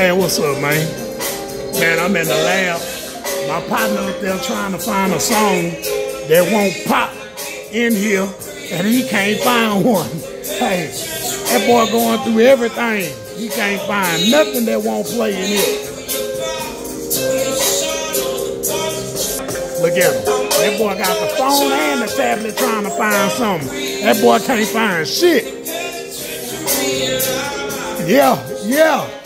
Man, what's up, man? Man, I'm in the lab. My partner up there trying to find a song that won't pop in here, and he can't find one. Hey, that boy going through everything. He can't find nothing that won't play in here. Look at him. That boy got the phone and the tablet trying to find something. That boy can't find shit. Yeah, yeah.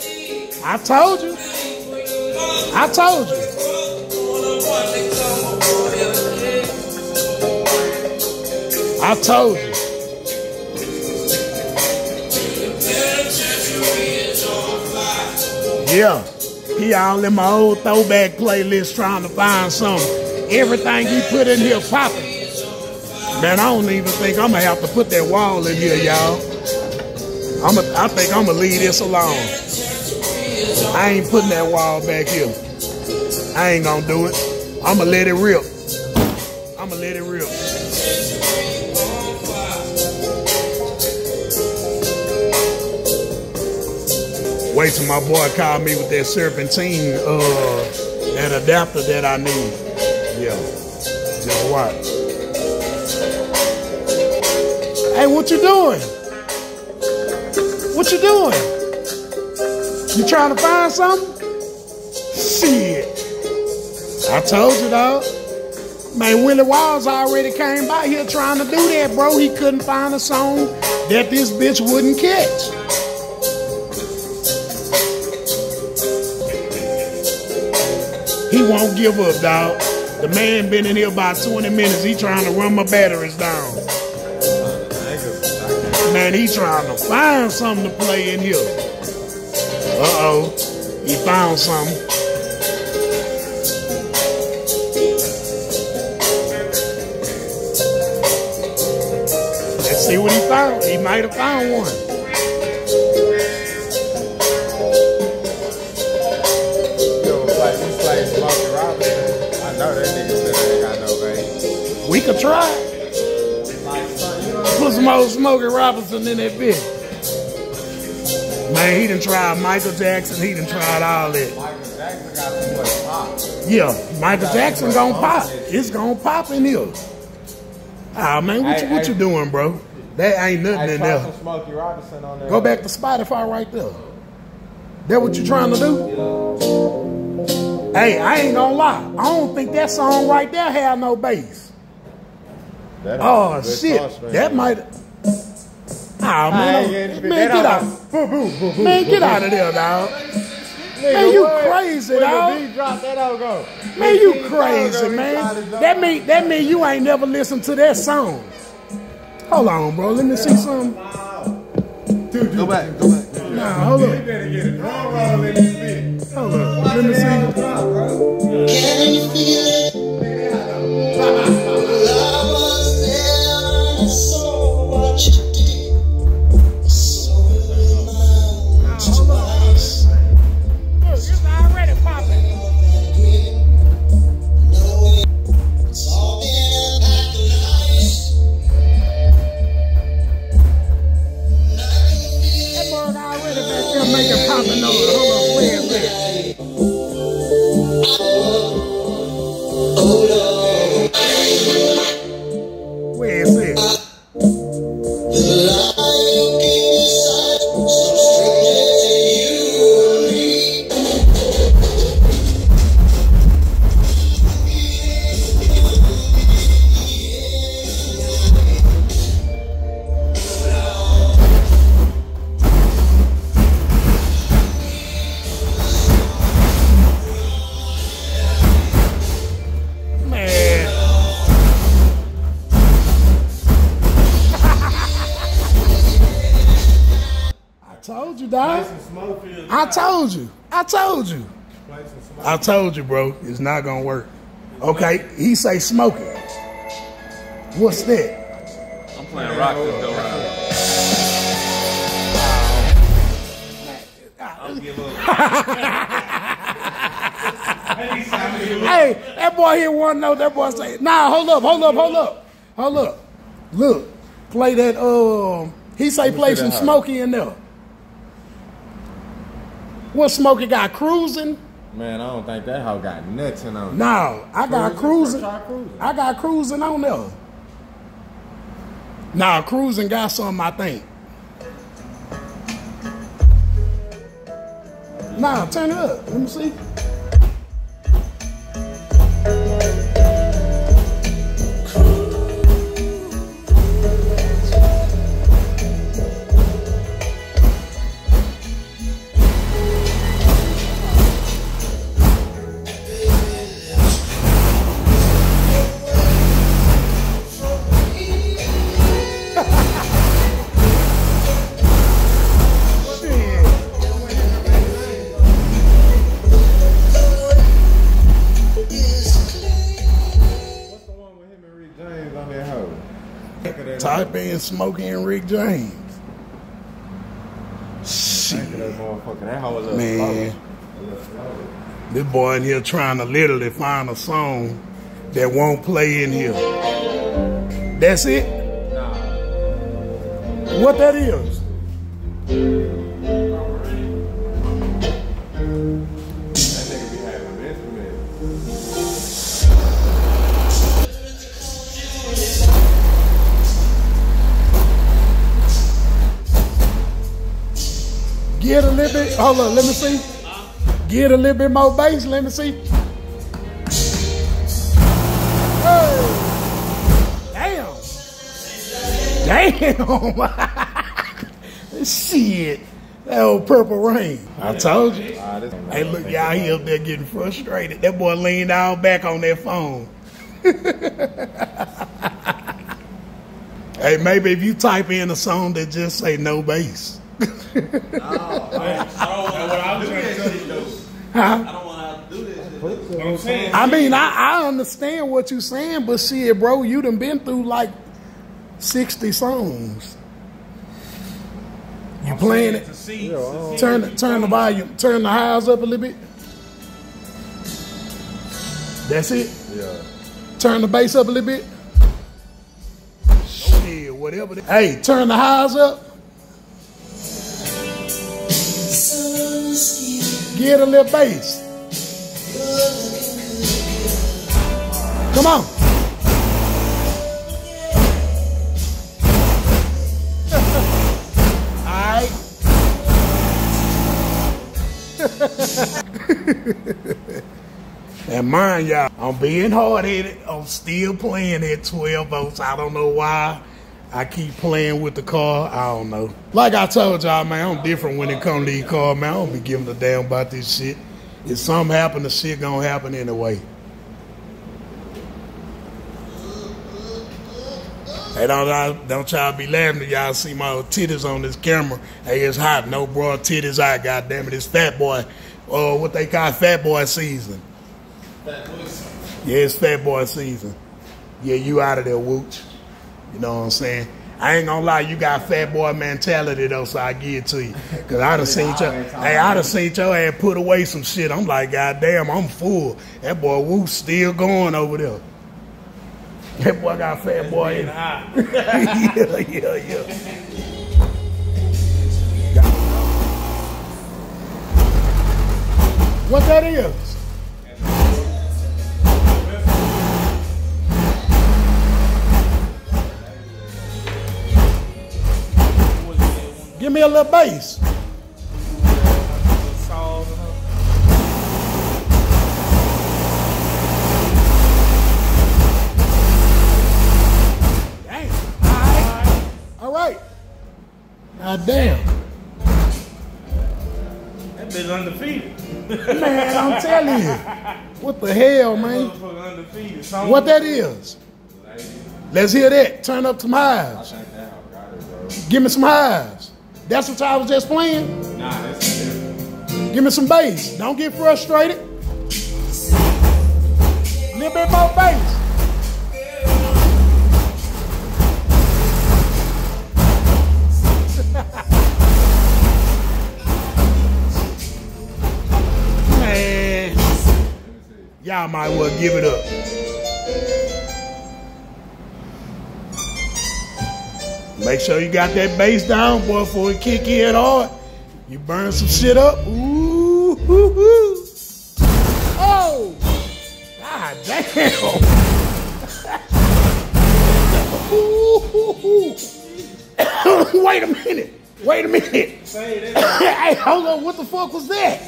I told you. I told you. I told you. Yeah. He all in my old throwback playlist trying to find something. Everything he put in here popping. Man, I don't even think I'm gonna have to put that wall in here, y'all. I'm a, I think I'm gonna leave this alone. I ain't putting that wall back here. I ain't gonna do it. I'm gonna let it rip. I'm gonna let it rip. Wait till my boy call me with that serpentine, uh, that adapter that I need. Yeah, just watch. Hey, what you doing? What you doing? You trying to find something? Shit. I told you, dog. Man, Willie Walls already came by here trying to do that, bro. He couldn't find a song that this bitch wouldn't catch. He won't give up, dog. The man been in here about 20 minutes. He trying to run my batteries down. Man, he trying to find something to play in here. Uh-oh. He found something. Let's see what he found. He might have found one. We could try. You Put some old Smokey Robinson in that bitch. Man, he done tried Michael Jackson. He done tried all that. Michael Jackson got too much pop. Yeah, Michael Jackson gonna pop. It's gonna pop in here. Ah man, what you what hey. you doing, bro? That ain't nothing Hey, in there. Robinson on there. Go back to Spotify right there. That what you trying to do? Hey, I ain't gonna lie. I don't think that song right there had no bass. That Oh is a good shit, that might. Ah Hey, man, yeah, man, get out, Boo, boo, boo, boo, man, get out of there, dog. Nigga, Man, you what? crazy, When dog. drop, that don't go. Man, you When the beat crazy, drop, man. tried to jump That mean that mean you ain't never listened to that song. Hold on, bro. Let me see something. Go back, go back. Nah, hold You up. better get a drum roll in this bitch. Hold up. Let me see. Can you feel it? I told you, bro. It's not gonna work. Okay, he say smoking. What's that? I'm playing rock this go. I'm getting a. Hey, that boy here one note. That boy say, "Nah, hold up, hold up, hold up, hold up. Look, play that. Um, he say play some. Smokey in there. What Smokey got cruising? Man, I don't think that hoe got nothing on it. No, I got cruising. Cruising. I got cruising on there. Nah, cruising got something, I think. Nah, turn it up. Let me see. Look at that Type in Smokey and Rick James. Shit. that motherfucker. That hoe a little Man. slow. A little slow. This boy in here trying to literally find a song that won't play in here. That's it? What that is? Hold on, let me see. Get a little bit more bass. Let me see. Hey. Damn. Damn. Shit. That old purple rain. I told you. Hey, look, y'all, he up there getting frustrated. That boy leaned all back on that phone. hey, maybe if you type in a song that just say no bass. I don't want to do that shit though. Huh? I don't want to do this shit. What I'm saying. I mean, I, I understand what you're saying, but shit, bro, you done been through like 60 songs. You playing it? To see, Yeah, to Turn the, turn the volume, turn the highs up a little bit. That's it. Yeah. Turn the bass up a little bit. Shit, whatever. Hey, turn the highs up. Get a little bass. Come on. And mind y'all, I'm being hard headed. I'm still playing at 12 volts. I don't know why. I keep playing with the car. I don't know. Like I told y'all, man, I'm different when it comes to these cars, man. I don't be giving a damn about this shit. If something happen, the shit gonna happen anyway. Hey, don't, y'all- don't y'all be laughing if y'all see my titties on this camera. Hey, it's hot. No broad titties out, goddamn it. It's fat boy, uh, what they call fat boy season. fat boy season. Yeah, it's fat boy season. Yeah, you out of there, Wooch. You know what I'm saying? I ain't gonna lie, you got fat boy mentality though, so I give it to you. Cause I done seen your, hey, I done seen your ass put away some shit. I'm like, God damn, I'm full. That boy Wooch still going over there. That boy got fat boy in yeah, yeah, yeah. What that is? Give me a little bass. Dang. All right. All right. God damn. That bitch undefeated. Man, I'm telling you. What the hell, man? Undefeated. What that is? Let's hear that. Turn up some highs. think that hoe got it, bro. Give me some highs. That's what I was just playing. Nah, this is Give me some bass. Don't get frustrated. A little bit more bass. Man, y'all might well give it up. Make sure you got that bass down, boy, before it kick in hard. You burn some shit up. Ooh. Woo-hoo. Oh! God damn! Ooh. Wait a minute. Wait a minute. hey, hold on. What the fuck was that?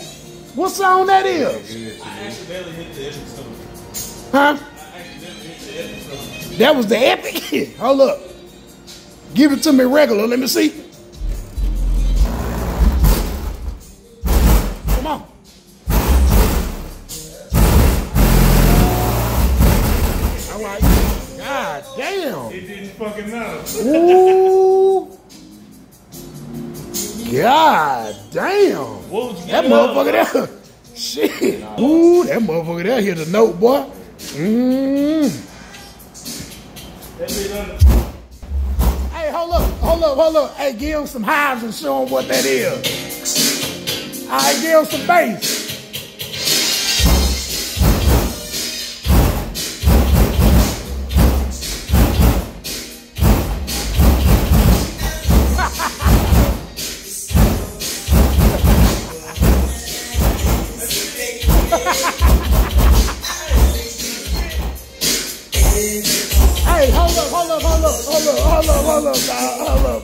What song that is? I accidentally hit the epic stuff. Huh? I accidentally hit the epic stuff. That was the epic. hold up. Give it to me regular. Let me see. Come on. All right. God damn. It didn't fucking matter. Ooh. God damn. What you That motherfucker there. Shit. Ooh, that motherfucker there hit the note, boy. Mmm. Hold up, hold up, hold up. Hey, give him some highs and show him what that is. All right, give him some bass.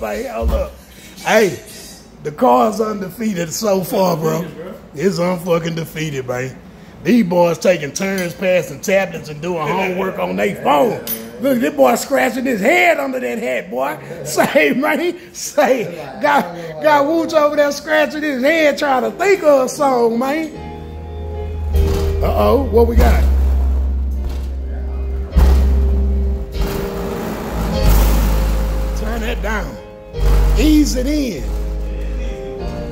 Dog. hold up, man, up. Hey, the car's undefeated so far, bro. It's unfucking defeated, man. These boys taking turns passing tablets and doing homework on their phone. Look, this boy scratching his head under that hat, boy. Say, man, say, got got Wooch over there scratching his head trying to think of a song, man. Uh oh, what we got? Turn that down. Ease it in.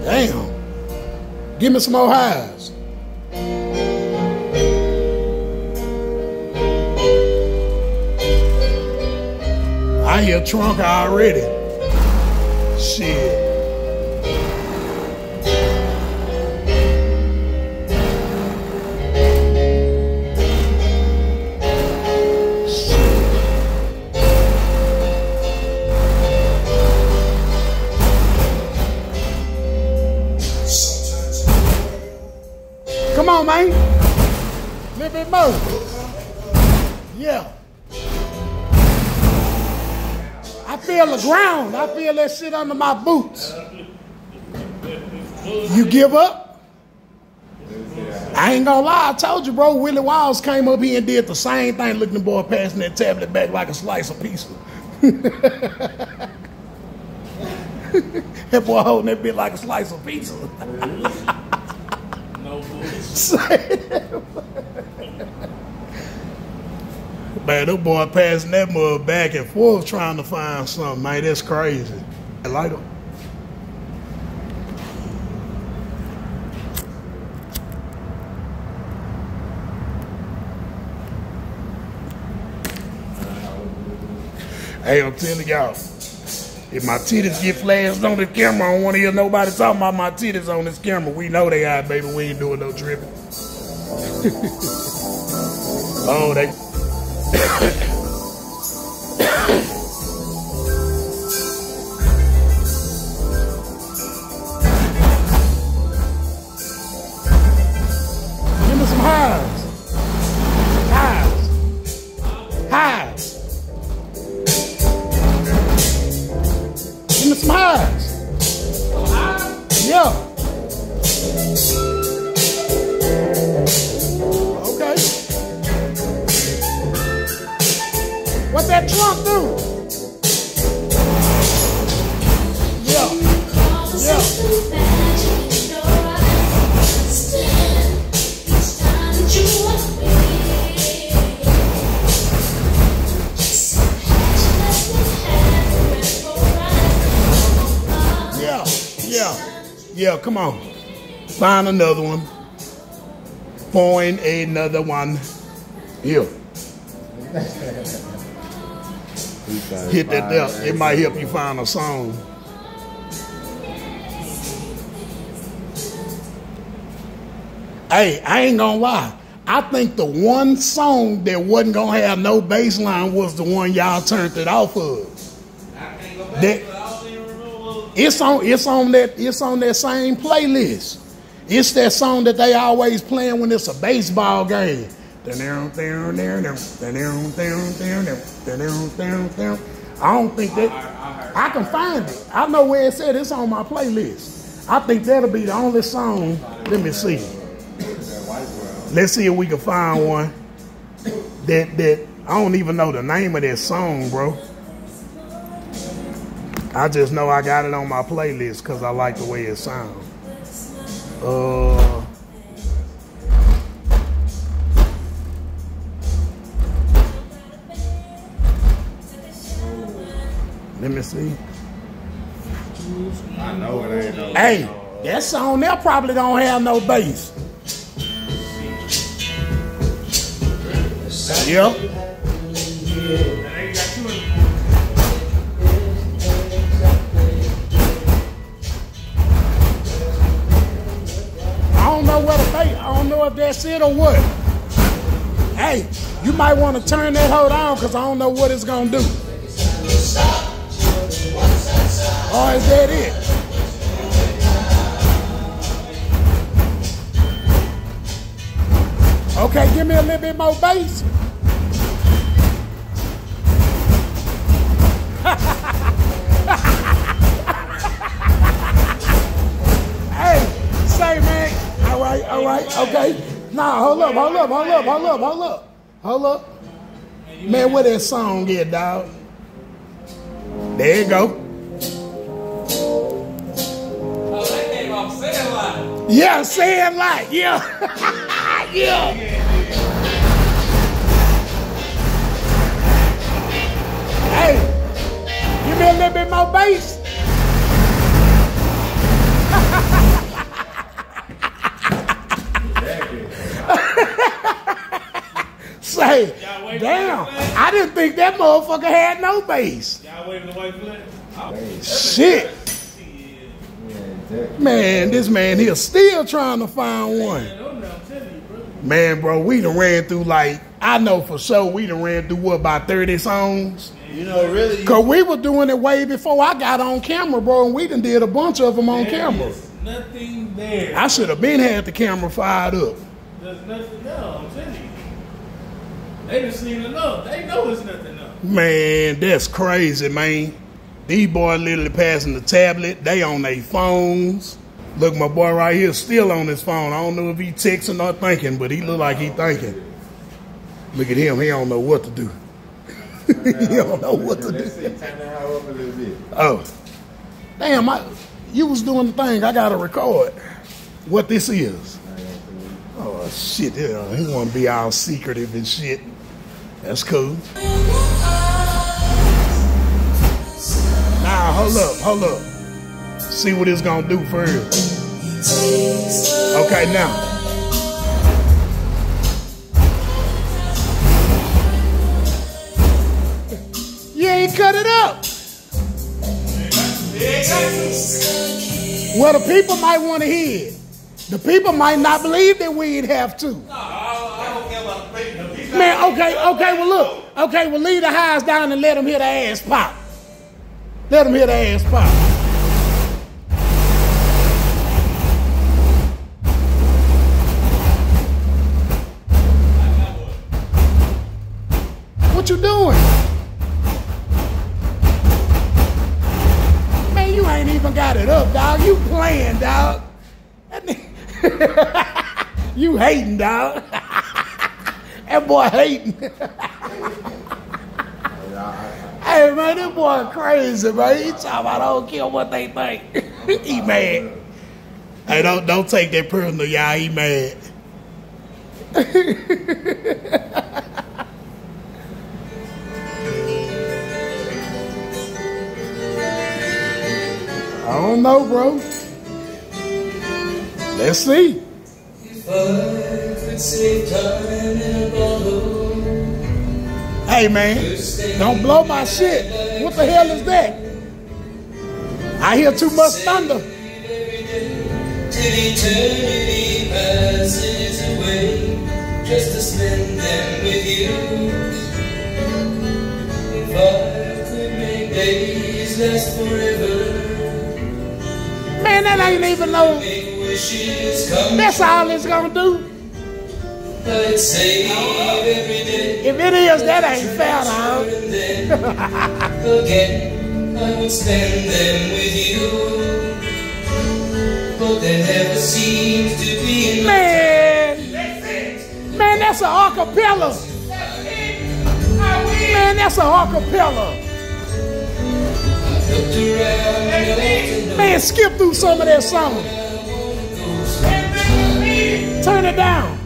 Damn. Give me some more highs. I hear trunk already. Shit. Come on, man. little bit more. Yeah. I feel the ground. I feel that shit under my boots. You give up? I ain't gonna lie, I told you, bro. Willie Wiles came up here and did the same thing, looking the boy passing that tablet back like a slice of pizza. that boy holding that bit like a slice of pizza. Man, that boy passing that mud back and forth trying to find something, man. That's crazy. I like him. Hey, I'm telling y'all, if my titties get flashed on the camera, I don't want to hear nobody talking about my titties on this camera. We know they are, baby. We ain't doing no dripping. oh, they. Yeah. Come on. Find another one. Find another one. Here. Hit that there. It might help you find a song. Hey, I ain't gonna lie. I think the one song that wasn't gonna have no bass line was the one y'all turned it off of. That- It's on it's on that it's on that same playlist. It's that song that they always playing when it's a baseball game. I don't think that I can find it. I know where it said it's on my playlist. I think that'll be the only song. Let me see. Let's see if we can find one that that I don't even know the name of that song, bro. I just know I got it on my playlist because I like the way it sounds. Uh, let me see. I know it ain't no. Hey, that song there probably don't have no bass. Yep. And that's it or what. Hey, you might want to turn that hold on because I don't know what it's gonna do. Or is that it? Okay, give me a little bit more bass. Hey, say man. All right, all right, okay. Nah, hold up, hold up, hold up, hold up, hold up, hold up. Man, where that song get, dog? There you go. Yeah, say it like, yeah. yeah. Hey, give me a little bit more bass. Say, damn. I didn't think that motherfucker had no bass. Y'all waving the white flag? Oh, Shit. Man, this man here still trying to find one. I don't know, I'm telling you, bro. Man, bro, we done ran through like, I know for sure we done ran through what, about 30 songs? You know, really. Cause we were doing it way before I got on camera, bro, and we done did a bunch of them on camera. nothing there. I should have been had the camera fired up. There's nothing there, I'm telling you. They done seen enough. They know it's nothing there. Man, that's crazy, man. These boys literally passing the tablet. They on their phones. Look, my boy right here still on his phone. I don't know if he texting or thinking, but he look like he thinking. Look at him. He don't know what to do. he don't know what to Let's see. do. Turn the hell up a little bit. Oh, damn! I, you was doing the thing. I gotta record what this is. Oh shit! Yeah, he want to be all secretive and shit. That's cool. Now hold up, hold up. See what it's gonna do for you. Okay, now. You ain't cut it up. Well, the people might want to hear it. The people might not believe that we'd have to. I don't care about the people. Man, okay, okay, well, look. Okay, well, leave the highs down and let them hear the ass pop. Let them hear the ass pop. What you doing? Man, you ain't even got it up, dog. You playing, dog. You hating, dog. that boy hating. hey, man, this boy crazy, man. He talking about I don't care what they think. he mad. Hey, don't don't take that personal, y'all. He mad. I don't know, bro. Let's see. Hey, man, don't blow my shit. What the hell is that? I hear too much thunder. Eternity passes away, just to spend them with you. If I could make days last forever, Man, that ain't even no That's all it's gonna do. If it is, that ain't fair, then again I would spend them with you. But there never seems to be Man, man, that's an acapella. Man, that's an acapella. Man, skip through some of that song. Turn it down.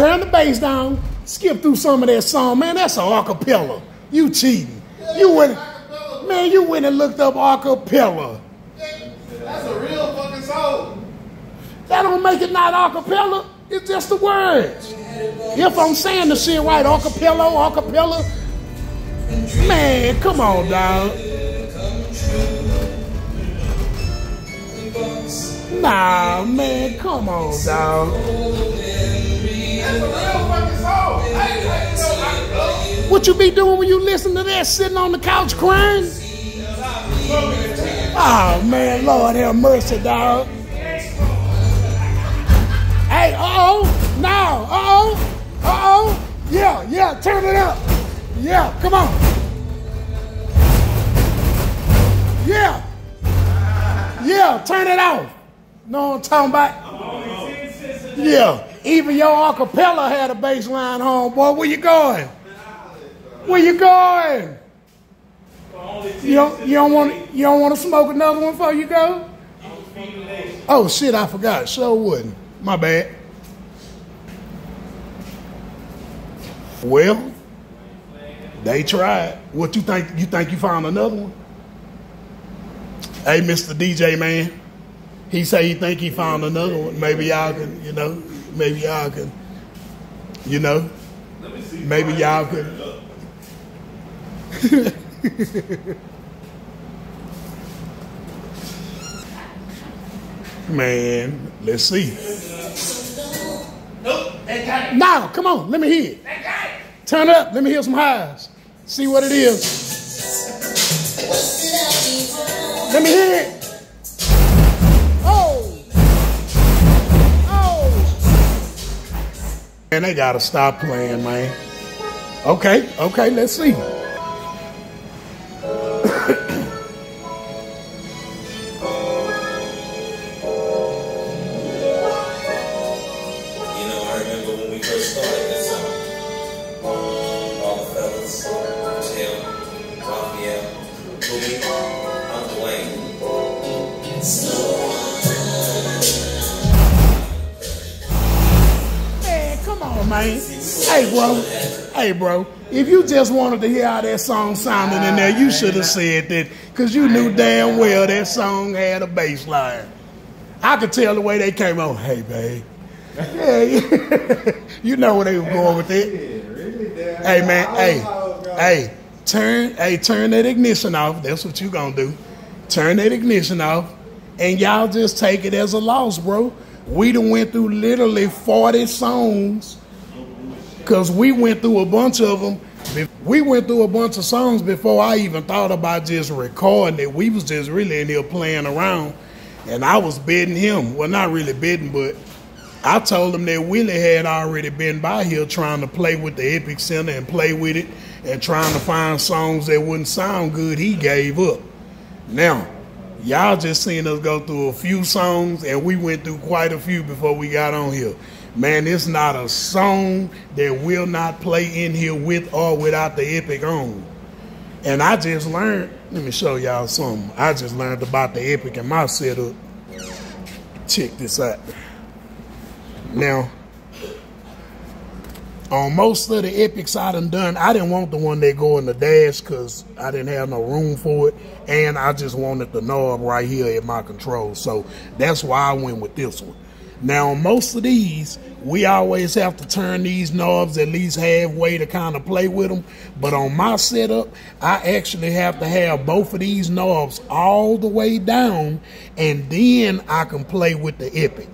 Turn the bass down. Skip through some of that song. Man, that's an acapella. You cheating. You went, man, you went and looked up acapella. That's a real fucking song. That don't make it not acapella. It's just the words. If I'm saying the shit right, acapella, acapella. Man, come on, dog. Nah, man, come on, dog. What you be doing when you listen to that sitting on the couch crying? Oh man, Lord have mercy, dog. Hey, uh oh, now, uh oh, uh oh, yeah, yeah, turn it up. Yeah, come on. Yeah, yeah, turn it off. Know what I'm talking about? Yeah, even your acapella had a bass line home, boy. Where you going? Where you going? You don't, you don't want you don't want to smoke another one before you go? Oh shit, I forgot. Sure wouldn't. My bad. Well, they tried. What you think? You think you found another one? Hey, Mr. DJ man, he say he think he found another one. Maybe y'all can, you know, maybe y'all can, you know, Let me see. maybe y'all can. Man, let's see. Nope, they got it. Now, come on, let me hear it. They got it. Turn it up, let me hear some highs. See what it is. Let me hear it. Man, they gotta stop playing, man. Okay, okay, let's see. Man. Hey, bro. Hey, bro. If you just wanted to hear how that song sounded in there, you ah, should have said that, because you knew ah, damn well that song had a bass line. I could tell the way they came on. Hey, babe. Yeah, you know where they were going with it. Hey, man. Hey, hey. Turn, hey, turn that ignition off. That's what you gonna do. Turn that ignition off, and y'all just take it as a loss, bro. We done went through literally 40 songs because we went through a bunch of them. We went through a bunch of songs before I even thought about just recording it. We was just really in here playing around, and I was bidding him. Well, not really bidding, but I told him that Willie had already been by here trying to play with the Epicenter and play with it and trying to find songs that wouldn't sound good. He gave up. Now, y'all just seen us go through a few songs, and we went through quite a few before we got on here. Man, it's not a song that will not play in here with or without the Epic on. And I just learned, let me show y'all something. I just learned about the Epic in my setup. Check this out. Now, on most of the epics I done done, I didn't want the one that go in the dash because I didn't have no room for it, and I just wanted the knob right here at my control. So that's why I went with this one. Now, on most of these, we always have to turn these knobs at least halfway to kind of play with them. But on my setup, I actually have to have both of these knobs all the way down, and then I can play with the epic.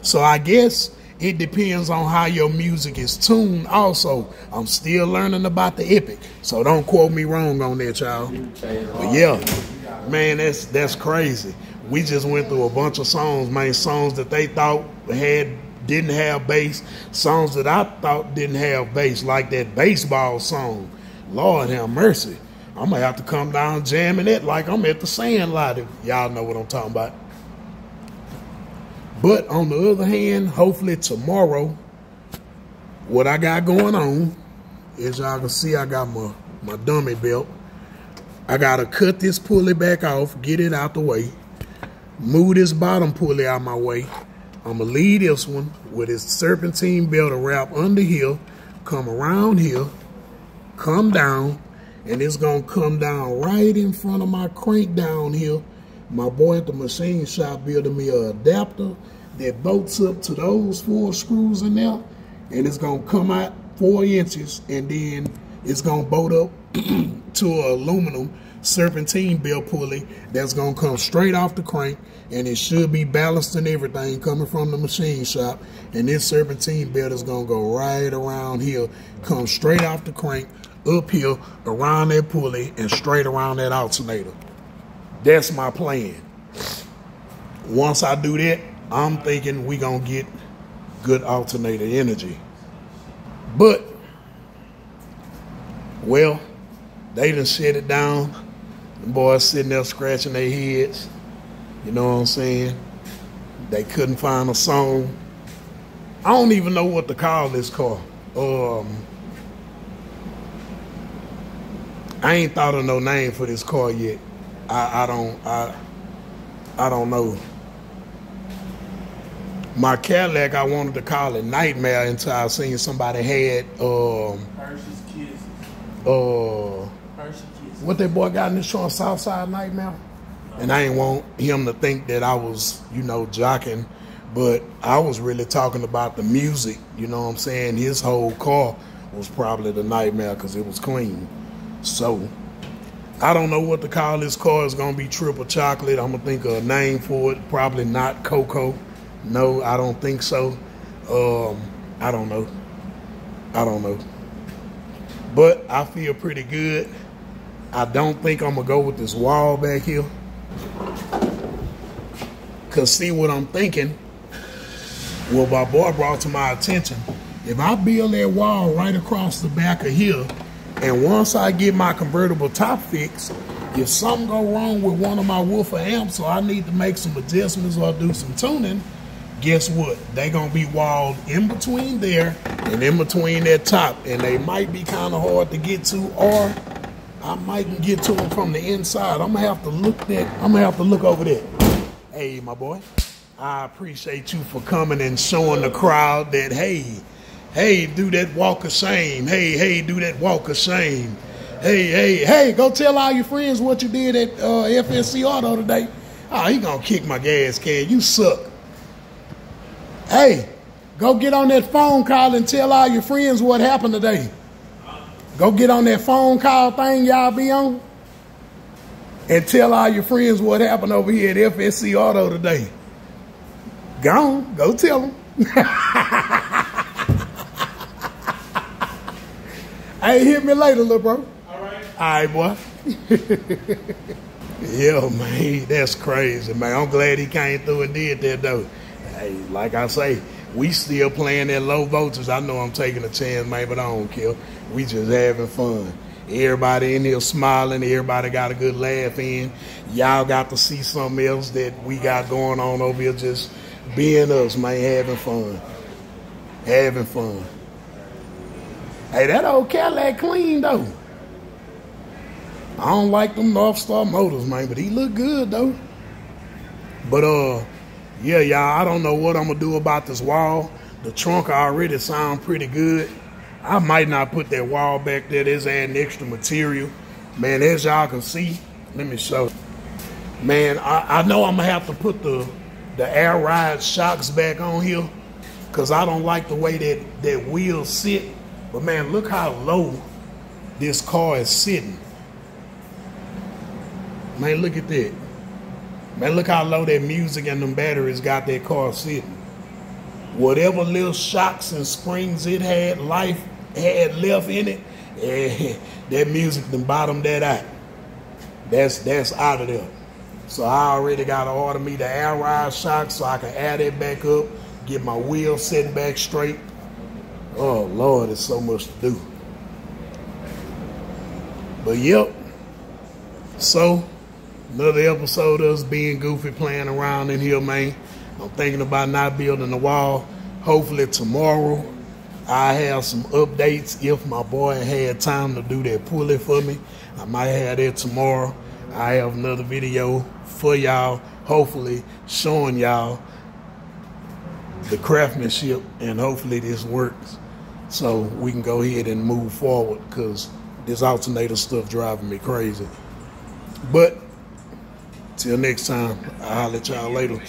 So I guess it depends on how your music is tuned. Also, I'm still learning about the epic, so don't quote me wrong on that, y'all. But yeah, man, that's that's crazy. we just went through a bunch of songs, man. Songs that they thought had didn't have bass, songs that I thought didn't have bass, like that baseball song. Lord have mercy. I'm gonna have to come down jamming it like I'm at the Sandlot. If y'all know what I'm talking about. But on the other hand, hopefully tomorrow, what I got going on, as y'all can see, I got my, my dummy belt. I gotta cut this pulley back off, get it out the way, move this bottom pulley out of my way. I'm gonna leave this one with its serpentine belt to wrap under here, come around here, come down, and it's gonna come down right in front of my crank down here. My boy at the machine shop building me a adapter that bolts up to those four screws in there, and it's gonna come out four inches, and then it's gonna bolt up to an aluminum serpentine belt pulley that's gonna come straight off the crank and it should be balanced and everything coming from the machine shop and this serpentine belt is gonna go right around here come straight off the crank up here around that pulley and straight around that alternator that's my plan once i do that i'm thinking we gonna get good alternator energy but well they done shut it down the boys sitting there scratching their heads. You know what I'm saying? They couldn't find a song. I don't even know what to call this car. Um, I ain't thought of no name for this car yet. I, I don't I I don't know. My Cadillac, I wanted to call it Nightmare until I seen somebody had um Hershey's Kisses. uh Kisses. what that boy got in his trunk, Southside Nightmare. And I ain't want him to think that I was, you know, jocking, but I was really talking about the music. You know what I'm saying? His whole car was probably the Nightmare because it was clean. So I don't know what to call this car. It's gonna be triple chocolate. I'm gonna think of a name for it. Probably not Coco. No, I don't think so. Um, I don't know. I don't know. But I feel pretty good. I don't think I'm gonna go with this wall back here. Cause see what I'm thinking. Well, my boy brought to my attention. If I build that wall right across the back of here, and once I get my convertible top fixed, if something go wrong with one of my woofer amps or I need to make some adjustments or do some tuning, guess what? They gonna be walled in between there and in between that top, and they might be kind of hard to get to, or I might get to them from the inside. I'm gonna have to look that. I'm gonna have to look over there. Hey, my boy, I appreciate you for coming and showing the crowd that hey, hey, do that walk of shame. Hey, hey, do that walk of shame. Hey, hey, hey, go tell all your friends what you did at uh, FSC Auto today. Oh, he gonna kick my gas can. You suck. Hey, go get on that phone call and tell all your friends what happened today. Go get on that phone call thing y'all be on and tell all your friends what happened over here at FSC Auto today. Go on, go tell them. hey, hit me later, little bro. All right. All right, boy. yeah, man, that's crazy, man. I'm glad he came through and did that, though. Hey, like I say, we still playing that low voltage. I know I'm taking a chance, man, but I don't care. We just having fun. Everybody in here smiling. Everybody got a good laugh in. Y'all got to see something else that we got going on over here. Just being us, man, having fun. Having fun. Hey, that old Cadillac clean, though. I don't like them Northstar motors, man, but he look good, though. But, uh, yeah, y'all, I don't know what I'm gonna do about this wall. The trunk already sound pretty good. I might not put that wall back there. There's adding extra material. Man, as y'all can see, let me show. Man, I, I know I'm gonna have to put the the air ride shocks back on here because I don't like the way that that wheels sit. But man, look how low this car is sitting. Man, look at that. Man, look how low that music and them batteries got that car sitting. Whatever little shocks and springs it had, life had left in it, eh, that music then bottomed that out. That's that's out of there. So I already got to order me the air ride shock so I can add it back up, get my wheels sitting back straight. Oh Lord, it's so much to do. But yep. So another episode of us being goofy playing around in here, man. I'm thinking about not building a wall. Hopefully tomorrow I have some updates if my boy had time to do that pulley for me. I might have that tomorrow. I have another video for y'all, hopefully showing y'all the craftsmanship and hopefully this works so we can go ahead and move forward because this alternator stuff driving me crazy. But till next time, I'll holler at y'all later.